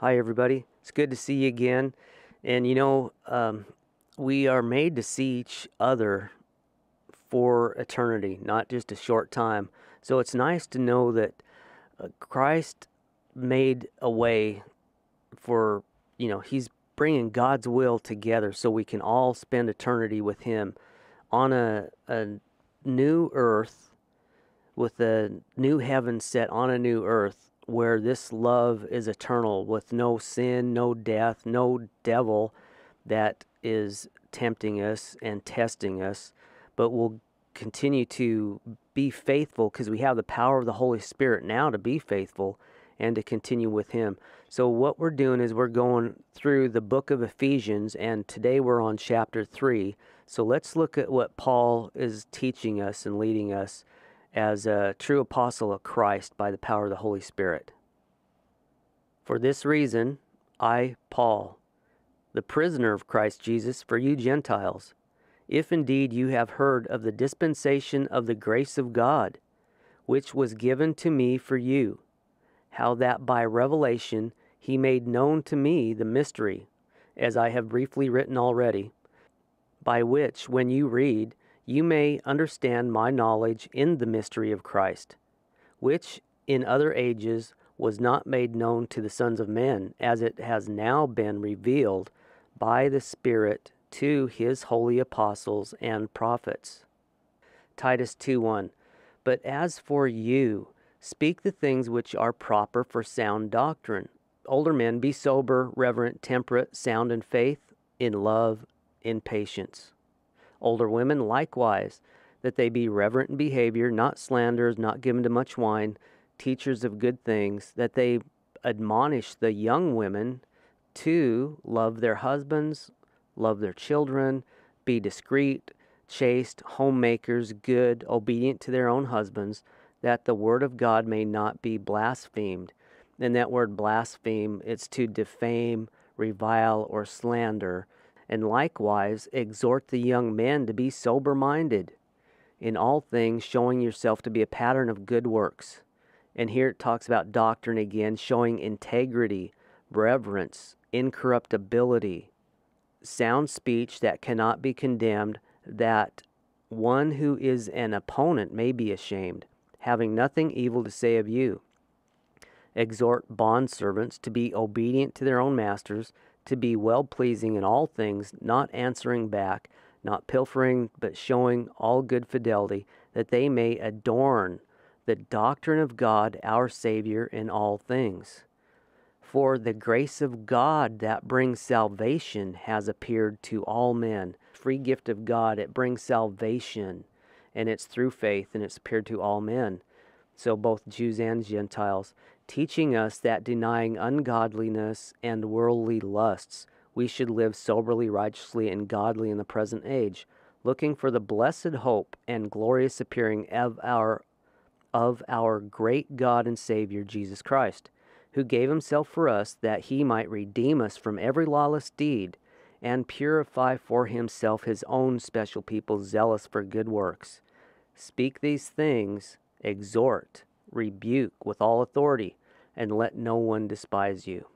Hi, everybody. It's good to see you again. And you know, um, we are made to see each other for eternity, not just a short time. So it's nice to know that uh, Christ made a way for, you know, He's bringing God's will together so we can all spend eternity with Him on a, a new earth with a new heaven set on a new earth where this love is eternal with no sin, no death, no devil that is tempting us and testing us, but we'll continue to be faithful because we have the power of the Holy Spirit now to be faithful and to continue with Him. So, what we're doing is we're going through the book of Ephesians, and today we're on chapter 3. So, let's look at what Paul is teaching us and leading us as a true apostle of Christ by the power of the Holy Spirit. For this reason, I, Paul, the prisoner of Christ Jesus, for you Gentiles, if indeed you have heard of the dispensation of the grace of God, which was given to me for you, how that by revelation he made known to me the mystery, as I have briefly written already, by which, when you read, you may understand my knowledge in the mystery of Christ, which in other ages was not made known to the sons of men, as it has now been revealed by the Spirit to his holy apostles and prophets. Titus 2:1 But as for you, speak the things which are proper for sound doctrine. Older men, be sober, reverent, temperate, sound in faith, in love, in patience. Older women, likewise, that they be reverent in behavior, not slanderers, not given to much wine, teachers of good things, that they admonish the young women to love their husbands, love their children, be discreet, chaste, homemakers, good, obedient to their own husbands, that the word of God may not be blasphemed. And that word blaspheme, it's to defame, revile, or slander. And likewise, exhort the young men to be sober minded, in all things showing yourself to be a pattern of good works. And here it talks about doctrine again, showing integrity, reverence, incorruptibility, sound speech that cannot be condemned, that one who is an opponent may be ashamed, having nothing evil to say of you. Exhort bondservants to be obedient to their own masters, to be well pleasing in all things, not answering back, not pilfering, but showing all good fidelity, that they may adorn the doctrine of God our Savior in all things. For the grace of God that brings salvation has appeared to all men. Free gift of God, it brings salvation, and it's through faith, and it's appeared to all men. So, both Jews and Gentiles, teaching us that denying ungodliness and worldly lusts, we should live soberly, righteously, and godly in the present age, looking for the blessed hope and glorious appearing of our of our great God and Savior Jesus Christ who gave himself for us that he might redeem us from every lawless deed and purify for himself his own special people zealous for good works. Speak these things, exhort, rebuke with all authority, and let no one despise you.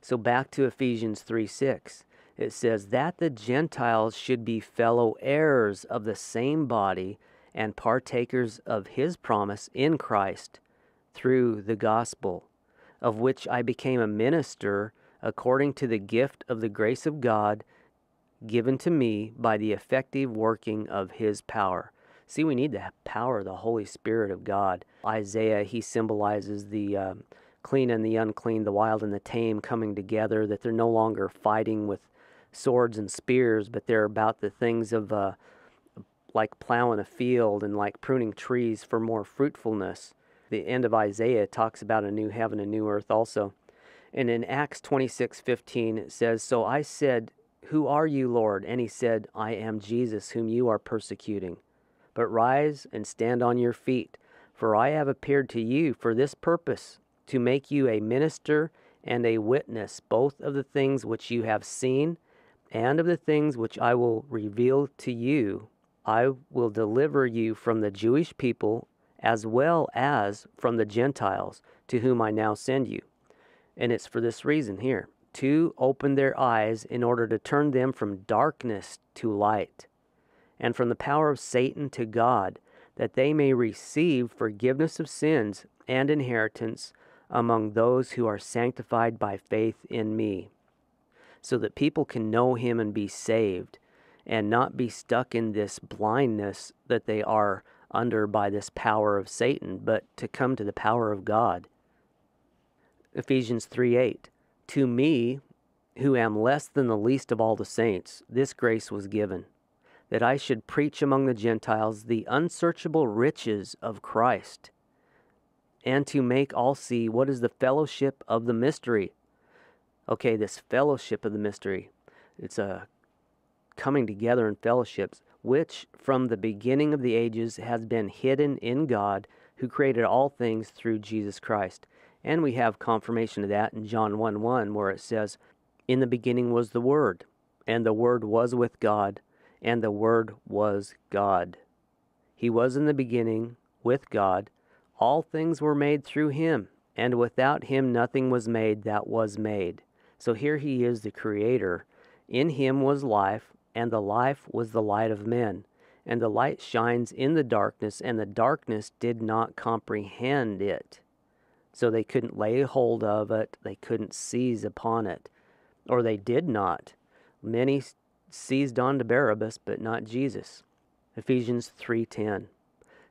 So back to Ephesians 3 6. It says that the Gentiles should be fellow heirs of the same body and partakers of his promise in Christ through the gospel, of which I became a minister according to the gift of the grace of God given to me by the effective working of his power. See, we need the power of the Holy Spirit of God. Isaiah, he symbolizes the uh, clean and the unclean, the wild and the tame coming together, that they're no longer fighting with swords and spears, but they're about the things of uh, like plowing a field and like pruning trees for more fruitfulness the end of Isaiah talks about a new heaven and new earth also. And in Acts 26:15 it says, "So I said, who are you, Lord?" And he said, "I am Jesus whom you are persecuting. But rise and stand on your feet, for I have appeared to you for this purpose, to make you a minister and a witness both of the things which you have seen and of the things which I will reveal to you. I will deliver you from the Jewish people as well as from the Gentiles to whom I now send you. And it's for this reason here to open their eyes in order to turn them from darkness to light, and from the power of Satan to God, that they may receive forgiveness of sins and inheritance among those who are sanctified by faith in me, so that people can know him and be saved, and not be stuck in this blindness that they are under by this power of Satan, but to come to the power of God. Ephesians 3 8. To me, who am less than the least of all the saints, this grace was given, that I should preach among the Gentiles the unsearchable riches of Christ, and to make all see what is the fellowship of the mystery. Okay, this fellowship of the mystery. It's a coming together in fellowships, which from the beginning of the ages has been hidden in God, who created all things through Jesus Christ and we have confirmation of that in John 1 1, where it says, In the beginning was the Word, and the Word was with God, and the Word was God. He was in the beginning with God. All things were made through him, and without him nothing was made that was made. So here he is, the Creator. In him was life, and the life was the light of men. And the light shines in the darkness, and the darkness did not comprehend it. So they couldn't lay hold of it, they couldn't seize upon it, or they did not. Many seized on to Barabbas, but not Jesus. Ephesians 3:10.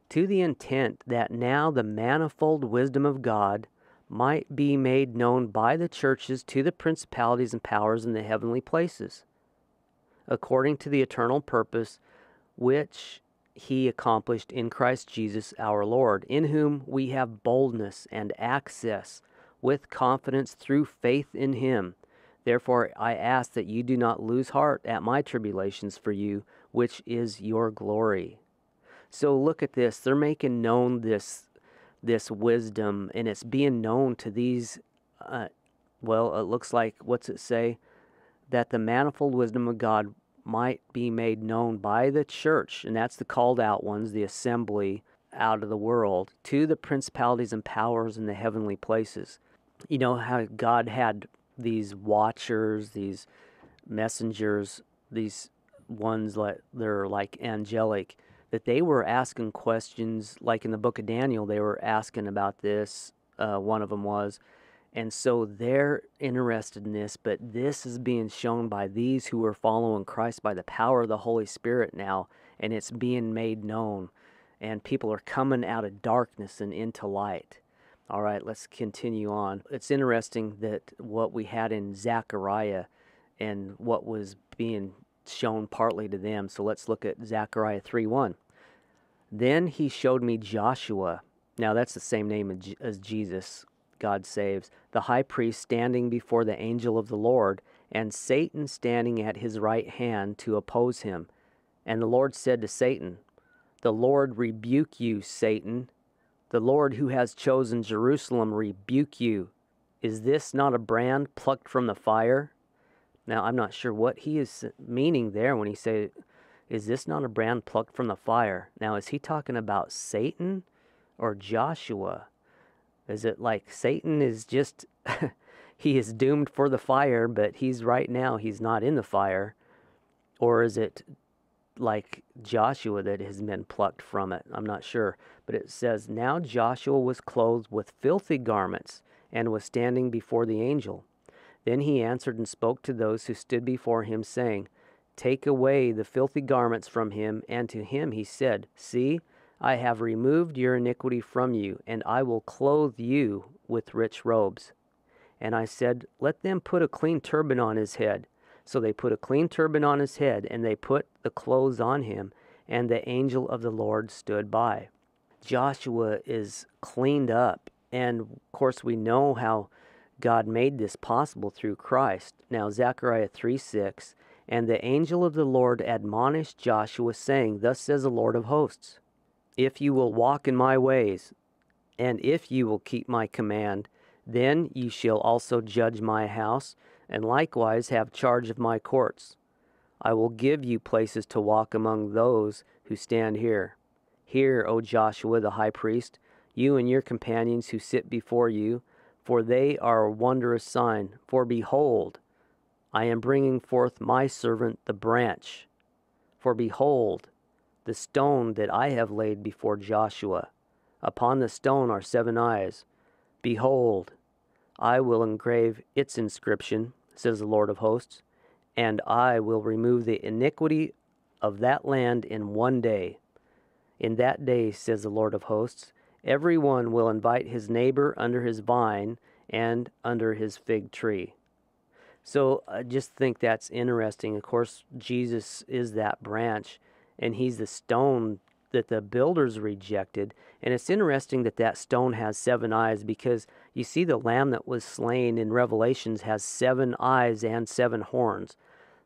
To the intent that now the manifold wisdom of God might be made known by the churches to the principalities and powers in the heavenly places, according to the eternal purpose which he accomplished in Christ Jesus our Lord, in whom we have boldness and access with confidence through faith in him. Therefore, I ask that you do not lose heart at my tribulations for you, which is your glory. So look at this. They're making known this this wisdom, and it's being known to these. Uh, well, it looks like what's it say? That the manifold wisdom of God might be made known by the church, and that's the called out ones, the assembly out of the world, to the principalities and powers in the heavenly places. You know how God had these watchers, these messengers, these ones like they're like angelic, that they were asking questions, like in the book of Daniel, they were asking about this. Uh, one of them was, and so they're interested in this, but this is being shown by these who are following Christ by the power of the Holy Spirit now, and it's being made known. And people are coming out of darkness and into light. All right, let's continue on. It's interesting that what we had in Zechariah and what was being shown partly to them. So let's look at Zechariah 3 1. Then he showed me Joshua. Now that's the same name as Jesus, God saves, the high priest standing before the angel of the Lord, and Satan standing at his right hand to oppose him. And the Lord said to Satan, The Lord rebuke you, Satan. The Lord who has chosen Jerusalem rebuke you. Is this not a brand plucked from the fire? Now, I'm not sure what he is meaning there when he said, Is this not a brand plucked from the fire? Now, is he talking about Satan or Joshua? Is it like Satan is just, he is doomed for the fire, but he's right now, he's not in the fire? Or is it like Joshua that has been plucked from it? I'm not sure. But it says, Now Joshua was clothed with filthy garments and was standing before the angel. Then he answered and spoke to those who stood before him, saying, Take away the filthy garments from him. And to him he said, See, I have removed your iniquity from you, and I will clothe you with rich robes. And I said, Let them put a clean turban on his head. So they put a clean turban on his head, and they put the clothes on him, and the angel of the Lord stood by. Joshua is cleaned up, and of course, we know how God made this possible through Christ. Now, Zechariah 3 6, and the angel of the Lord admonished Joshua, saying, Thus says the Lord of hosts if you will walk in my ways, and if you will keep my command, then ye shall also judge my house, and likewise have charge of my courts. I will give you places to walk among those who stand here. Hear, O Joshua the high priest, you and your companions who sit before you, for they are a wondrous sign. For behold, I am bringing forth my servant the branch. For behold, the stone that I have laid before Joshua. Upon the stone are seven eyes. Behold, I will engrave its inscription, says the Lord of hosts, and I will remove the iniquity of that land in one day. In that day, says the Lord of hosts, every one will invite his neighbor under his vine and under his fig tree. So I just think that's interesting. Of course, Jesus is that branch, and he's the stone that the builders rejected. And it's interesting that that stone has seven eyes because you see the lamb that was slain in Revelations has seven eyes and seven horns.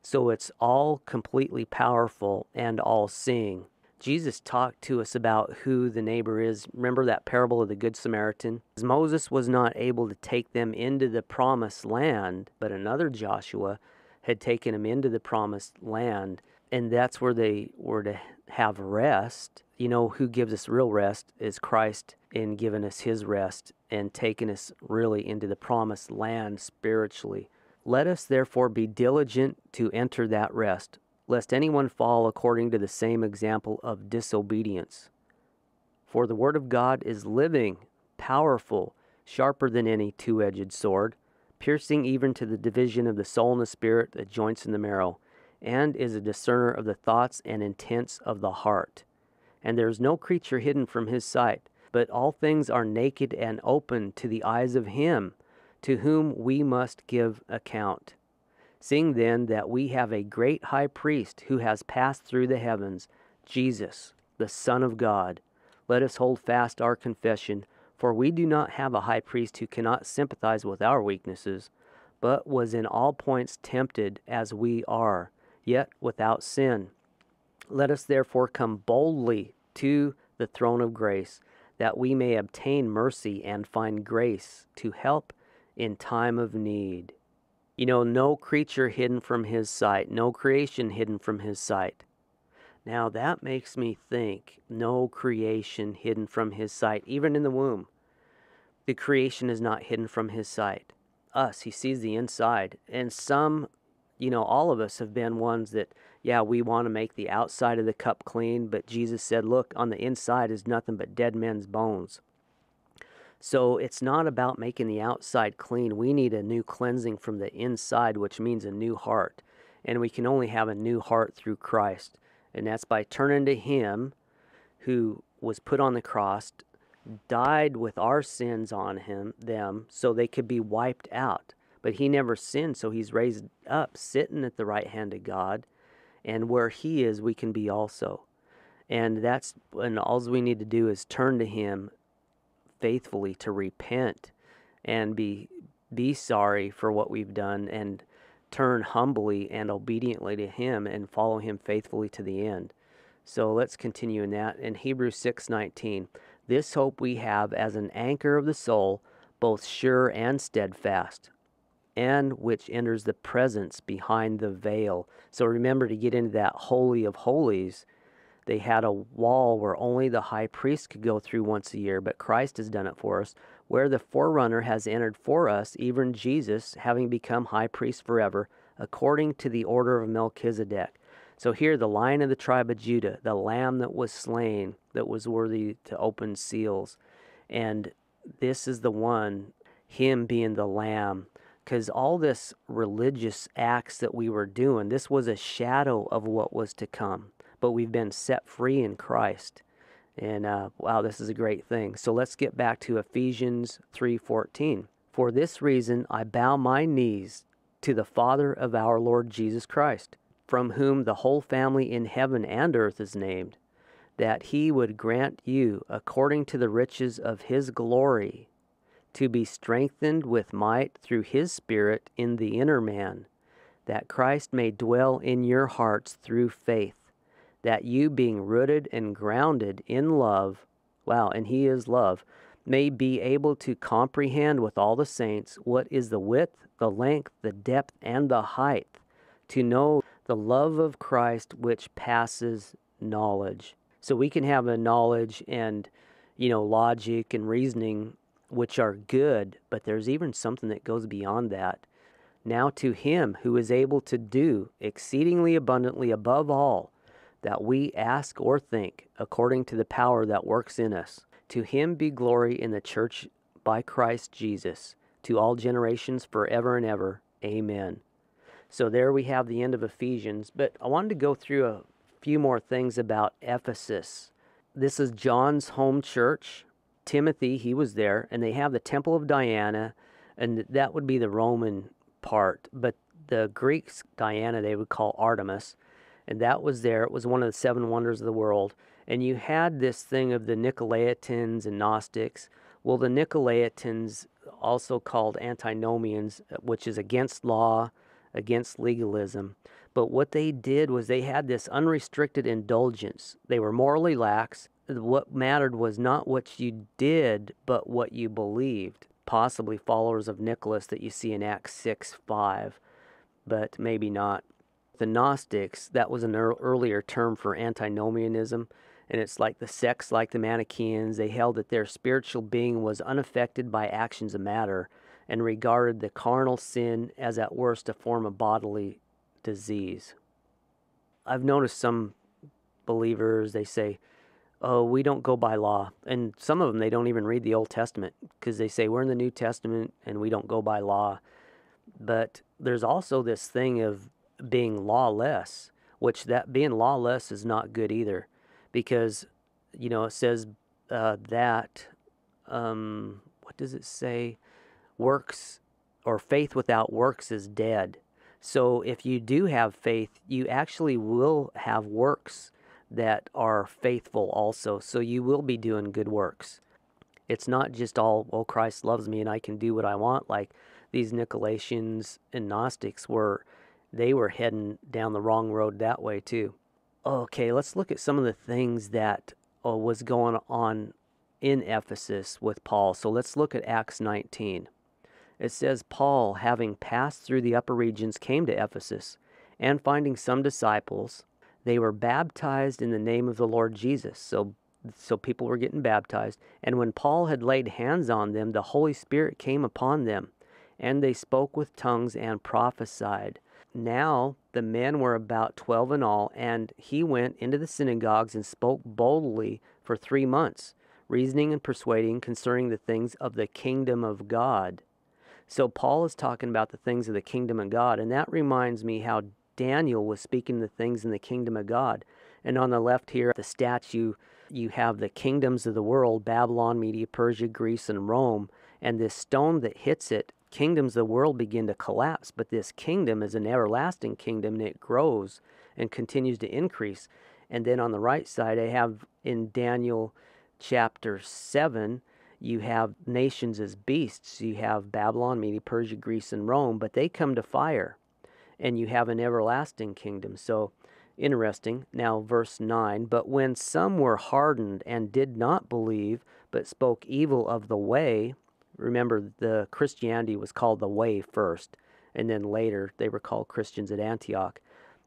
So it's all completely powerful and all seeing. Jesus talked to us about who the neighbor is. Remember that parable of the Good Samaritan? Moses was not able to take them into the promised land, but another Joshua had taken them into the promised land, and that's where they were to have rest. You know, who gives us real rest is Christ in giving us his rest and taking us really into the promised land spiritually. Let us therefore be diligent to enter that rest lest anyone fall according to the same example of disobedience. For the Word of God is living, powerful, sharper than any two edged sword, piercing even to the division of the soul and the spirit, the joints and the marrow, and is a discerner of the thoughts and intents of the heart. And there is no creature hidden from his sight, but all things are naked and open to the eyes of him to whom we must give account. Seeing then that we have a great high priest who has passed through the heavens, Jesus, the Son of God, let us hold fast our confession, for we do not have a high priest who cannot sympathize with our weaknesses, but was in all points tempted as we are, yet without sin. Let us therefore come boldly to the throne of grace, that we may obtain mercy and find grace to help in time of need. You know, no creature hidden from his sight, no creation hidden from his sight. Now that makes me think no creation hidden from his sight, even in the womb. The creation is not hidden from his sight. Us, he sees the inside. And some, you know, all of us have been ones that, yeah, we want to make the outside of the cup clean, but Jesus said, look, on the inside is nothing but dead men's bones. So it's not about making the outside clean. We need a new cleansing from the inside, which means a new heart. And we can only have a new heart through Christ. And that's by turning to Him who was put on the cross, died with our sins on him them so they could be wiped out. But he never sinned, so he's raised up, sitting at the right hand of God. And where he is, we can be also. And that's and all we need to do is turn to him faithfully to repent and be be sorry for what we've done and turn humbly and obediently to him and follow him faithfully to the end. So let's continue in that in Hebrews 6:19. This hope we have as an anchor of the soul, both sure and steadfast, and which enters the presence behind the veil. So remember to get into that holy of holies they had a wall where only the high priest could go through once a year, but Christ has done it for us, where the forerunner has entered for us, even Jesus, having become high priest forever, according to the order of Melchizedek. So here, the lion of the tribe of Judah, the lamb that was slain, that was worthy to open seals. And this is the one, him being the lamb because all this religious acts that we were doing, this was a shadow of what was to come but we've been set free in Christ. And uh, wow, this is a great thing. So let's get back to Ephesians 3:14. For this reason I bow my knees to the Father of our Lord Jesus Christ, from whom the whole family in heaven and earth is named, that he would grant you, according to the riches of his glory, to be strengthened with might through his Spirit in the inner man, that Christ may dwell in your hearts through faith that you, being rooted and grounded in love, wow, and He is love, may be able to comprehend with all the saints what is the width, the length, the depth, and the height, to know the love of Christ which passes knowledge. So we can have a knowledge and, you know, logic and reasoning which are good, but there's even something that goes beyond that. Now to him who is able to do exceedingly abundantly above all that we ask or think, according to the power that works in us. To him be glory in the church by Christ Jesus, to all generations forever and ever. Amen. So there we have the end of Ephesians, but I wanted to go through a few more things about Ephesus. This is John's home church. Timothy, he was there, and they have the Temple of Diana, and that would be the Roman part, but the Greeks, Diana, they would call Artemis, and that was there. It was one of the seven wonders of the world. And you had this thing of the Nicolaitans and Gnostics. Well, the Nicolaitans, also called antinomians, uh, which is against law, against legalism. But what they did was they had this unrestricted indulgence. They were morally lax. What mattered was not what you did, but what you believed. Possibly followers of Nicholas that you see in Acts 6 5, but maybe not. The Gnostics, that was an earlier term for antinomianism, and it's like the sects like the Manichaeans. They held that their spiritual being was unaffected by actions of matter and regarded the carnal sin as at worst a form of bodily disease. I've noticed some believers, they say, oh, we don't go by law. And some of them, they don't even read the Old Testament because they say we're in the New Testament and we don't go by law. But there's also this thing of being lawless, which that being lawless is not good either, because you know it says uh, that um, what does it say? Works or faith without works is dead. So if you do have faith, you actually will have works that are faithful also. So you will be doing good works. It's not just all, oh, Christ loves me and I can do what I want, like these Nicolaitans and Gnostics were they were heading down the wrong road that way too. Okay, let's look at some of the things that uh, was going on in Ephesus with Paul. So let's look at Acts 19. It says, Paul, having passed through the upper regions, came to Ephesus, and finding some disciples, they were baptized in the name of the Lord Jesus. So, so people were getting baptized. And when Paul had laid hands on them, the Holy Spirit came upon them, and they spoke with tongues and prophesied. Now the men were about twelve in all, and he went into the synagogues and spoke boldly for three months, reasoning and persuading concerning the things of the kingdom of God. So Paul is talking about the things of the kingdom of God, and that reminds me how Daniel was speaking the things in the kingdom of God. And on the left here, the statue, you have the kingdoms of the world Babylon, Media, Persia, Greece, and Rome. And this stone that hits it kingdoms of the world begin to collapse, but this kingdom is an everlasting kingdom and it grows and continues to increase. And then on the right side, I have in Daniel chapter 7, you have nations as beasts. You have Babylon, Media, Persia, Greece, and Rome, but they come to fire. And you have an everlasting kingdom. So interesting. Now, verse 9 But when some were hardened and did not believe, but spoke evil of the way, Remember, the Christianity was called the Way first, and then later they were called Christians at Antioch.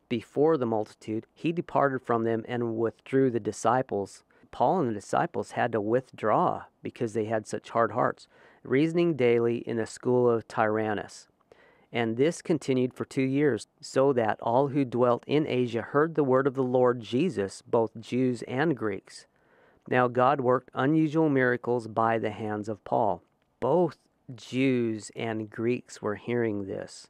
Before the multitude, he departed from them and withdrew the disciples. Paul and the disciples had to withdraw because they had such hard hearts, reasoning daily in the school of Tyrannus. And this continued for two years, so that all who dwelt in Asia heard the word of the Lord Jesus, both Jews and Greeks. Now God worked unusual miracles by the hands of Paul both Jews and Greeks were hearing this.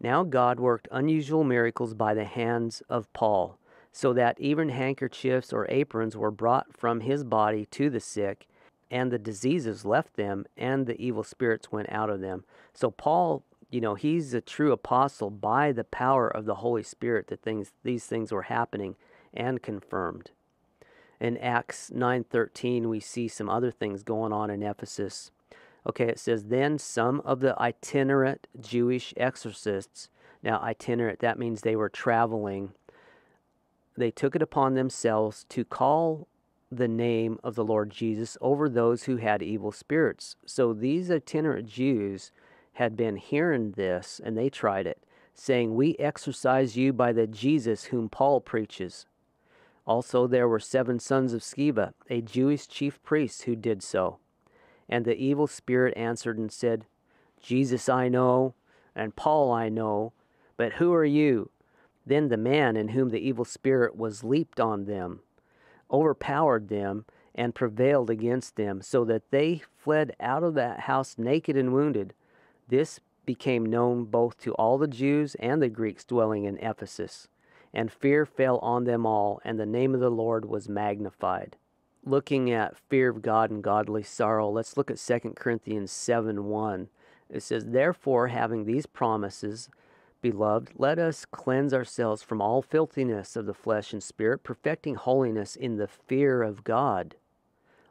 Now God worked unusual miracles by the hands of Paul, so that even handkerchiefs or aprons were brought from his body to the sick, and the diseases left them, and the evil spirits went out of them. So Paul, you know, he's a true apostle by the power of the Holy Spirit that things these things were happening and confirmed in Acts 9:13 we see some other things going on in Ephesus. Okay, it says then some of the itinerant Jewish exorcists. Now itinerant that means they were traveling. They took it upon themselves to call the name of the Lord Jesus over those who had evil spirits. So these itinerant Jews had been hearing this and they tried it, saying, We exorcise you by the Jesus whom Paul preaches. Also, there were seven sons of Sceva, a Jewish chief priest, who did so. And the evil spirit answered and said, Jesus I know, and Paul I know, but who are you? Then the man in whom the evil spirit was leaped on them, overpowered them, and prevailed against them, so that they fled out of that house naked and wounded. This became known both to all the Jews and the Greeks dwelling in Ephesus. And fear fell on them all, and the name of the Lord was magnified. Looking at fear of God and godly sorrow, let's look at 2 Corinthians 7 1. It says, Therefore, having these promises, beloved, let us cleanse ourselves from all filthiness of the flesh and spirit, perfecting holiness in the fear of God.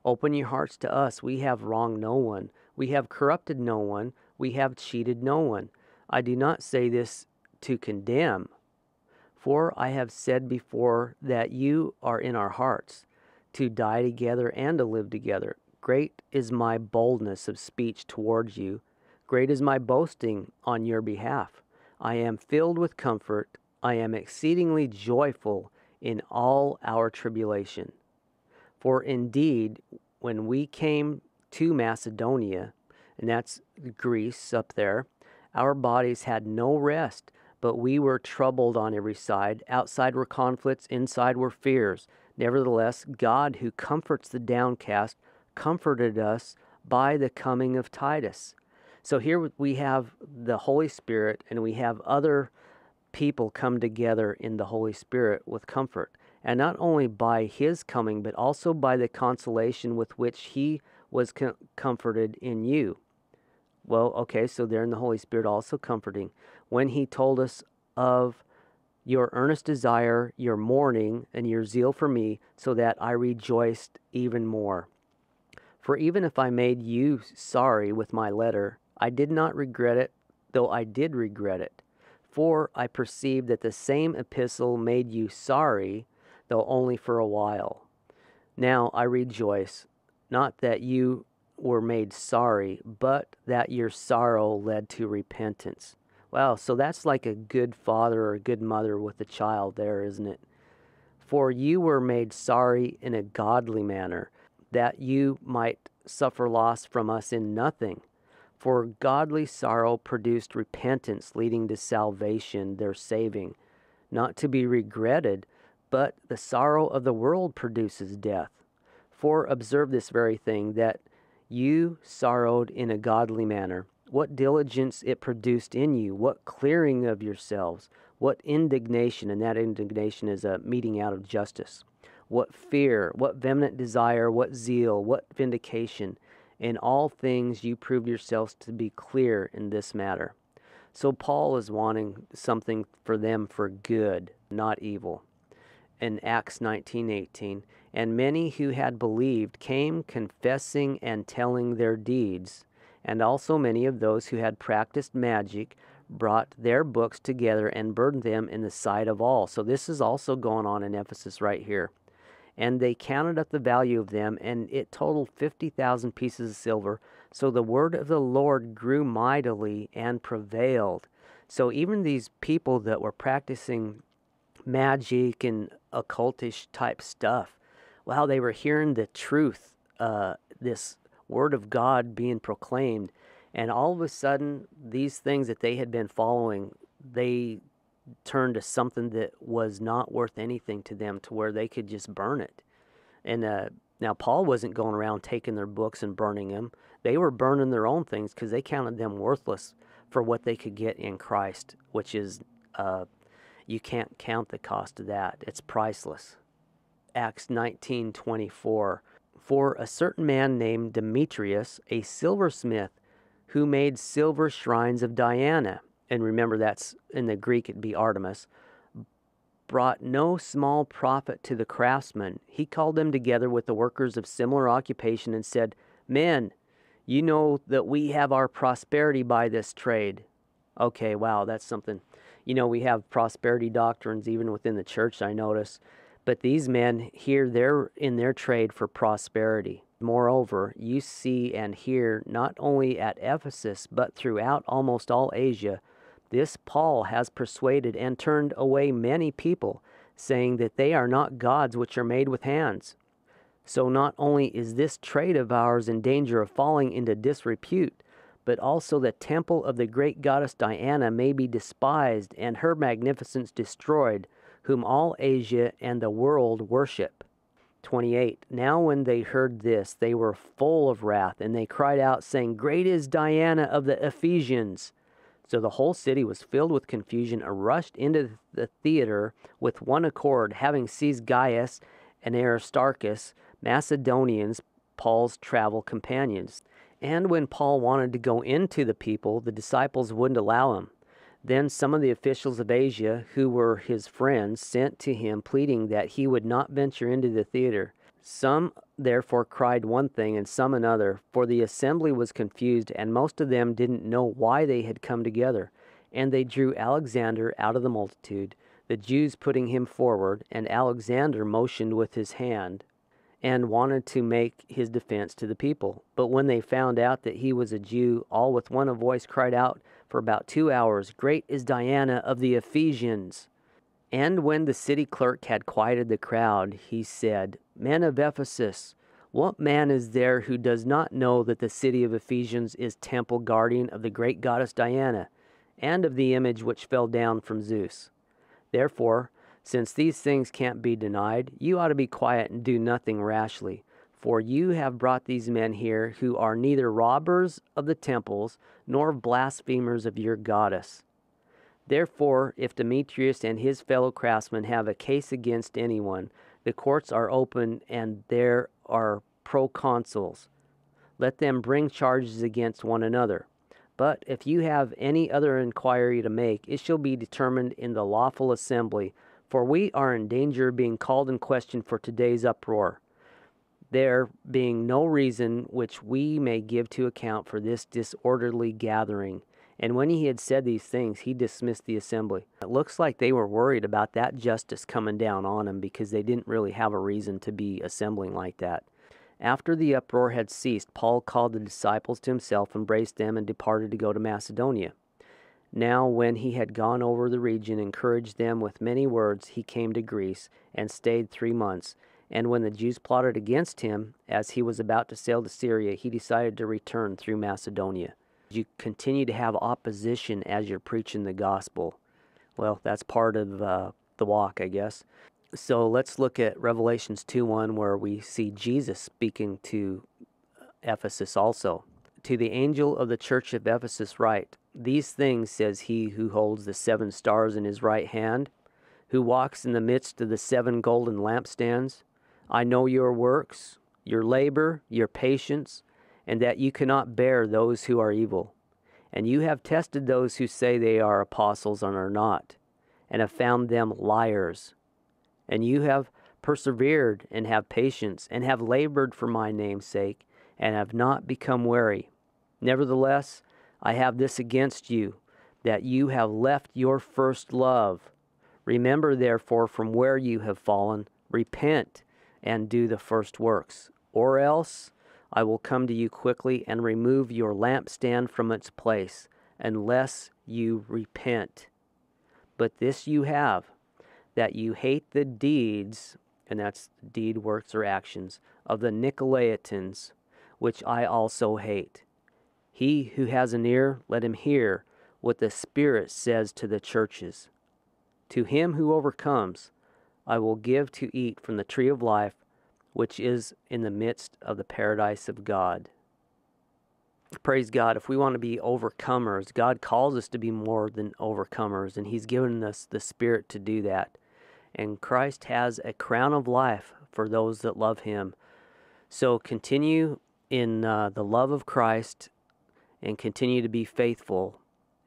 Open your hearts to us. We have wronged no one. We have corrupted no one. We have cheated no one. I do not say this to condemn, for I have said before that you are in our hearts, to die together and to live together. Great is my boldness of speech towards you. Great is my boasting on your behalf. I am filled with comfort. I am exceedingly joyful in all our tribulation. For indeed, when we came to Macedonia, and that's Greece up there, our bodies had no rest, but we were troubled on every side. Outside were conflicts, inside were fears. Nevertheless, God, who comforts the downcast, comforted us by the coming of Titus. So here we have the Holy Spirit, and we have other people come together in the Holy Spirit with comfort and not only by his coming, but also by the consolation with which he was com- comforted in you. Well, okay, so there in the Holy Spirit also comforting. When he told us of your earnest desire, your mourning, and your zeal for me, so that I rejoiced even more. For even if I made you sorry with my letter, I did not regret it, though I did regret it. For I perceived that the same epistle made you sorry though only for a while. Now I rejoice, not that you were made sorry, but that your sorrow led to repentance. Wow, so that's like a good father or a good mother with a child there, isn't it? For you were made sorry in a godly manner, that you might suffer loss from us in nothing. For godly sorrow produced repentance, leading to salvation, their saving, not to be regretted but the sorrow of the world produces death. For observe this very thing, that you sorrowed in a godly manner. What diligence it produced in you, what clearing of yourselves, what indignation, and that indignation is a meting out of justice. What fear, what vehement desire, what zeal, what vindication. In all things you proved yourselves to be clear in this matter. So Paul is wanting something for them for good, not evil in Acts 19:18, and many who had believed came confessing and telling their deeds, and also many of those who had practiced magic brought their books together and burned them in the sight of all. So this is also going on in Ephesus right here. And they counted up the value of them, and it totaled 50,000 pieces of silver. So the word of the Lord grew mightily and prevailed. So even these people that were practicing magic and occultish type stuff. Wow, they were hearing the truth, uh, this word of God being proclaimed, and all of a sudden, these things that they had been following, they turned to something that was not worth anything to them, to where they could just burn it. And uh, now Paul wasn't going around taking their books and burning them; they were burning their own things because they counted them worthless for what they could get in Christ, which is uh, you can't count the cost of that. It's priceless. Acts 19:24 For a certain man named Demetrius, a silversmith, who made silver shrines of Diana, and remember that's in the Greek it'd be Artemis, brought no small profit to the craftsmen. He called them together with the workers of similar occupation and said, Men, you know that we have our prosperity by this trade. Okay, wow, that's something you know, we have prosperity doctrines even within the church, I notice. But these men here, they're in their trade for prosperity. Moreover, you see and hear not only at Ephesus, but throughout almost all Asia, this Paul has persuaded and turned away many people, saying that they are not gods which are made with hands. So not only is this trade of ours in danger of falling into disrepute, but also the temple of the great goddess Diana may be despised and her magnificence destroyed, whom all Asia and the world worship. 28. Now, when they heard this, they were full of wrath, and they cried out, saying, Great is Diana of the Ephesians. So the whole city was filled with confusion and rushed into the theater with one accord, having seized Gaius and Aristarchus, Macedonians, Paul's travel companions. And when Paul wanted to go into the people, the disciples wouldn't allow him. Then some of the officials of Asia, who were his friends, sent to him, pleading that he would not venture into the theater. Some therefore cried one thing, and some another, for the assembly was confused, and most of them didn't know why they had come together. And they drew Alexander out of the multitude, the Jews putting him forward, and Alexander motioned with his hand and wanted to make his defense to the people. But when they found out that he was a Jew, all with one voice cried out for about two hours, Great is Diana of the Ephesians. And when the city clerk had quieted the crowd, he said, Men of Ephesus, what man is there who does not know that the city of Ephesians is temple guardian of the great goddess Diana, and of the image which fell down from Zeus? Therefore, since these things can't be denied, you ought to be quiet and do nothing rashly. For you have brought these men here who are neither robbers of the temples nor blasphemers of your goddess. Therefore, if Demetrius and his fellow craftsmen have a case against anyone, the courts are open and there are proconsuls. Let them bring charges against one another. But if you have any other inquiry to make, it shall be determined in the lawful assembly for we are in danger of being called in question for today's uproar, there being no reason which we may give to account for this disorderly gathering. And when he had said these things, he dismissed the assembly. It looks like they were worried about that justice coming down on them because they didn't really have a reason to be assembling like that. After the uproar had ceased, Paul called the disciples to himself, embraced them, and departed to go to Macedonia. Now, when he had gone over the region, encouraged them with many words, he came to Greece and stayed three months. And when the Jews plotted against him, as he was about to sail to Syria, he decided to return through Macedonia. You continue to have opposition as you're preaching the gospel. Well, that's part of uh, the walk, I guess. So let's look at Revelations 2 1, where we see Jesus speaking to Ephesus also. To the angel of the church of Ephesus, write, these things says he who holds the seven stars in his right hand, who walks in the midst of the seven golden lampstands. I know your works, your labor, your patience, and that you cannot bear those who are evil. And you have tested those who say they are apostles and are not, and have found them liars. And you have persevered and have patience, and have labored for my name's sake, and have not become weary. Nevertheless, I have this against you, that you have left your first love. Remember, therefore, from where you have fallen, repent and do the first works, or else I will come to you quickly and remove your lampstand from its place, unless you repent. But this you have, that you hate the deeds, and that's deed, works, or actions, of the Nicolaitans, which I also hate. He who has an ear, let him hear what the Spirit says to the churches. To him who overcomes, I will give to eat from the tree of life, which is in the midst of the paradise of God. Praise God. If we want to be overcomers, God calls us to be more than overcomers, and He's given us the Spirit to do that. And Christ has a crown of life for those that love Him. So continue in uh, the love of Christ and continue to be faithful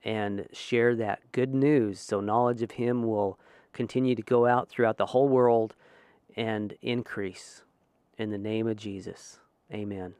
and share that good news so knowledge of Him will continue to go out throughout the whole world and increase. In the name of Jesus, amen.